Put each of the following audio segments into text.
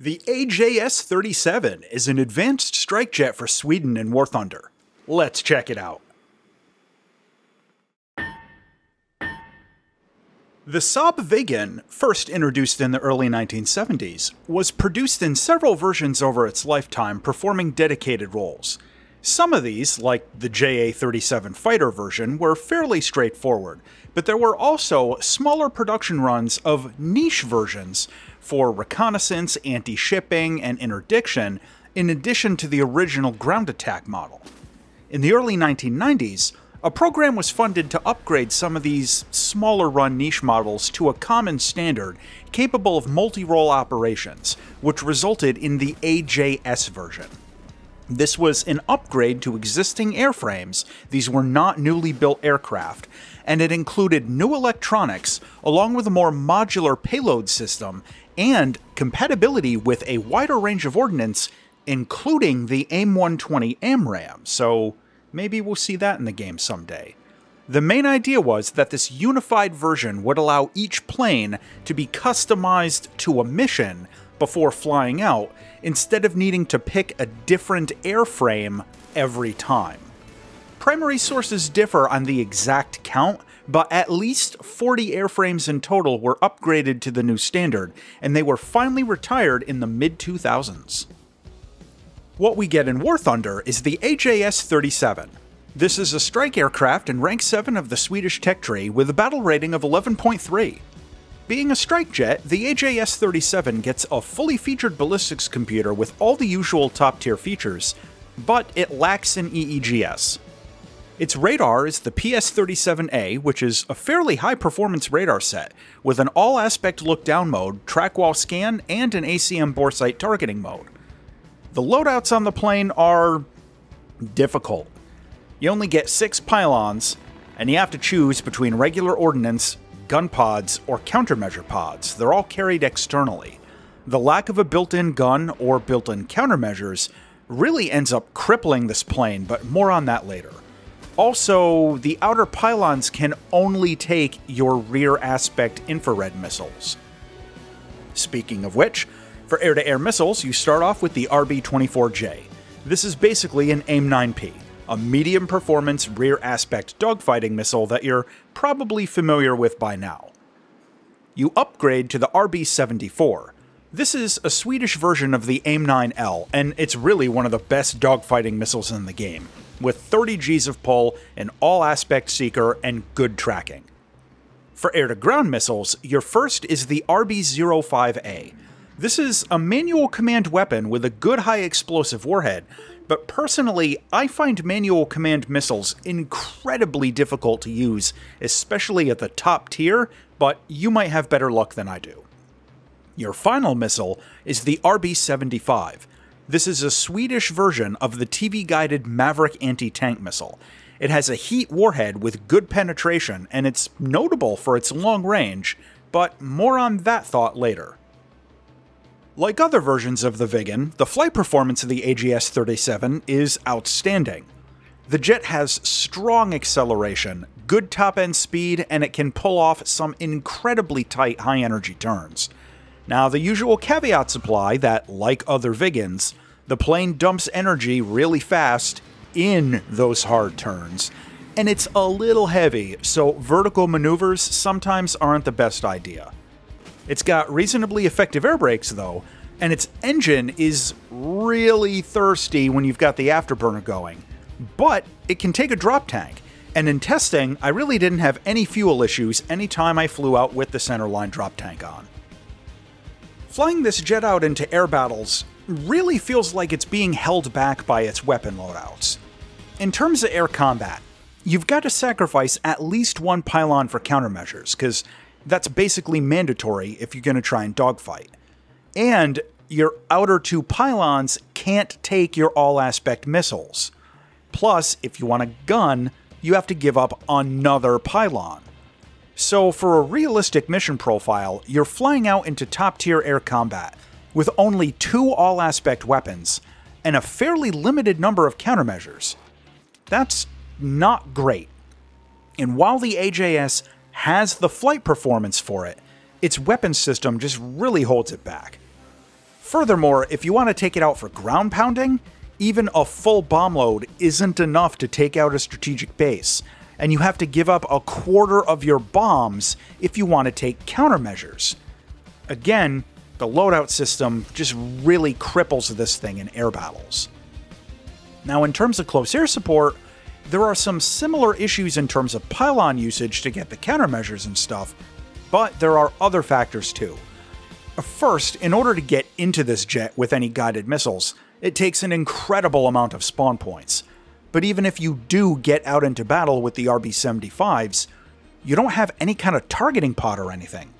The AJS-37 is an advanced strike jet for Sweden and War Thunder. Let's check it out. The Saab Viggen, first introduced in the early 1970s, was produced in several versions over its lifetime, performing dedicated roles. Some of these, like the JA-37 fighter version, were fairly straightforward, but there were also smaller production runs of niche versions for reconnaissance, anti-shipping, and interdiction, in addition to the original ground attack model. In the early 1990s, a program was funded to upgrade some of these smaller run niche models to a common standard capable of multi-role operations, which resulted in the AJS version. This was an upgrade to existing airframes, these were not newly built aircraft, and it included new electronics along with a more modular payload system and compatibility with a wider range of ordnance, including the AIM 120 AMRAAM, so maybe we'll see that in the game someday. The main idea was that this unified version would allow each plane to be customized to a mission before flying out, instead of needing to pick a different airframe every time. Primary sources differ on the exact count, but at least 40 airframes in total were upgraded to the new standard, and they were finally retired in the mid 2000s. What we get in War Thunder is the AJS-37. This is a strike aircraft in rank 7 of the Swedish tech tree with a battle rating of 11.3. Being a strike jet, the AJS-37 gets a fully featured ballistics computer with all the usual top tier features, but it lacks an EEGS. Its radar is the PS-37A, which is a fairly high-performance radar set, with an all-aspect look-down mode, track-while scan, and an ACM boresight targeting mode. The loadouts on the plane are... difficult. You only get six pylons, and you have to choose between regular ordnance, gun pods, or countermeasure pods. They're all carried externally. The lack of a built-in gun or built-in countermeasures really ends up crippling this plane, but more on that later. Also, the outer pylons can only take your rear aspect infrared missiles. Speaking of which, for air to air missiles, you start off with the RB 24J. This is basically an AIM 9P, a medium performance rear aspect dogfighting missile that you're probably familiar with by now. You upgrade to the RB 74. This is a Swedish version of the AIM 9L, and it's really one of the best dogfighting missiles in the game with 30 Gs of pull, an all aspect seeker, and good tracking. For air to ground missiles, your first is the RB-05A. This is a manual command weapon with a good high explosive warhead, but personally, I find manual command missiles incredibly difficult to use, especially at the top tier, but you might have better luck than I do. Your final missile is the RB-75. This is a Swedish version of the TV guided Maverick anti tank missile. It has a heat warhead with good penetration, and it's notable for its long range, but more on that thought later. Like other versions of the Viggen, the flight performance of the AJS-37 is outstanding. The jet has strong acceleration, good top end speed, and it can pull off some incredibly tight high energy turns. Now, the usual caveats apply that, like other Viggens, the plane dumps energy really fast in those hard turns, and it's a little heavy, so vertical maneuvers sometimes aren't the best idea. It's got reasonably effective air brakes, though, and its engine is really thirsty when you've got the afterburner going. But it can take a drop tank, and in testing, I really didn't have any fuel issues anytime I flew out with the centerline drop tank on. Flying this jet out into air battles really feels like it's being held back by its weapon loadouts. In terms of air combat, you've got to sacrifice at least one pylon for countermeasures, because that's basically mandatory if you're going to try and dogfight. And your outer two pylons can't take your all aspect missiles. Plus, if you want a gun, you have to give up another pylon. So, for a realistic mission profile, you're flying out into top tier air combat with only two all aspect weapons and a fairly limited number of countermeasures. That's not great. And while the AJS has the flight performance for it, its weapon system just really holds it back. Furthermore, if you want to take it out for ground pounding, even a full bomb load isn't enough to take out a strategic base, and you have to give up a quarter of your bombs if you want to take countermeasures. Again, the loadout system just really cripples this thing in air battles. Now, in terms of close air support, there are some similar issues in terms of pylon usage to get the countermeasures and stuff, but there are other factors too. First, in order to get into this jet with any guided missiles, it takes an incredible amount of spawn points. But even if you do get out into battle with the RB-75s, you don't have any kind of targeting pod or anything.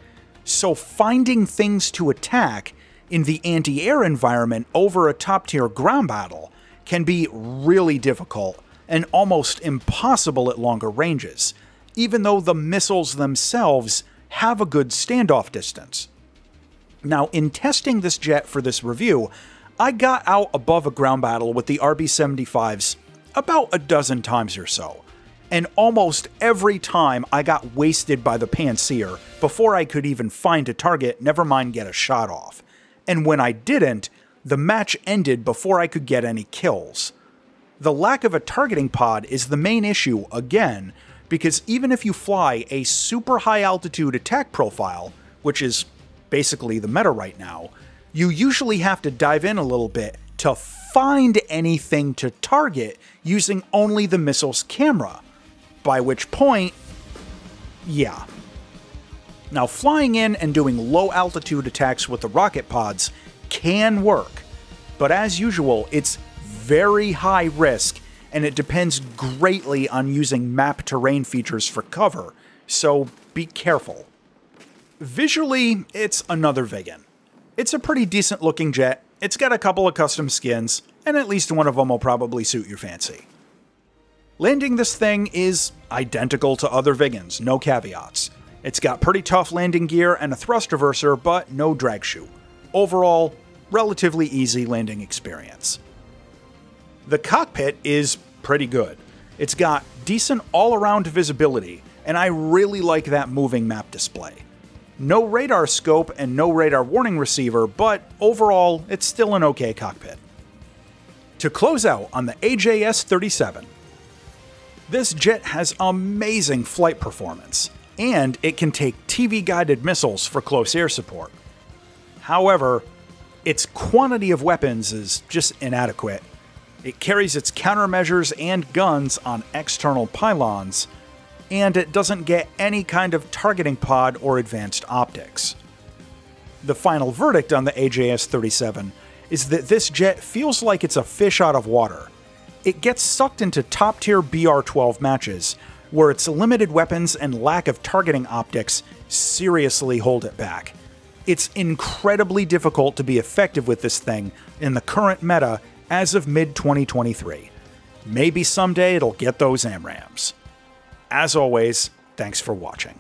So finding things to attack in the anti-air environment over a top-tier ground battle can be really difficult and almost impossible at longer ranges, even though the missiles themselves have a good standoff distance. Now, in testing this jet for this review, I got out above a ground battle with the RB-75s about a dozen times or so, and almost every time I got wasted by the Pantsir before I could even find a target, never mind get a shot off. And when I didn't, the match ended before I could get any kills. The lack of a targeting pod is the main issue again, because even if you fly a super high altitude attack profile, which is basically the meta right now, you usually have to dive in a little bit to find anything to target using only the missile's camera. By which point, yeah. Now, flying in and doing low altitude attacks with the rocket pods can work, but as usual, it's very high risk and it depends greatly on using map terrain features for cover, so be careful. Visually, it's another Viggen. It's a pretty decent looking jet, it's got a couple of custom skins, and at least one of them will probably suit your fancy. Landing this thing is identical to other Viggens, no caveats. It's got pretty tough landing gear and a thrust reverser, but no drag chute. Overall, relatively easy landing experience. The cockpit is pretty good. It's got decent all around visibility, and I really like that moving map display. No radar scope and no radar warning receiver, but overall, it's still an okay cockpit. To close out on the AJS 37, this jet has amazing flight performance, and it can take TV guided missiles for close air support. However, its quantity of weapons is just inadequate. It carries its countermeasures and guns on external pylons, and it doesn't get any kind of targeting pod or advanced optics. The final verdict on the AJS 37 is that this jet feels like it's a fish out of water. It gets sucked into top tier BR 12 matches, where its limited weapons and lack of targeting optics seriously hold it back. It's incredibly difficult to be effective with this thing in the current meta as of mid 2023. Maybe someday it'll get those AMRAAMs. As always, thanks for watching.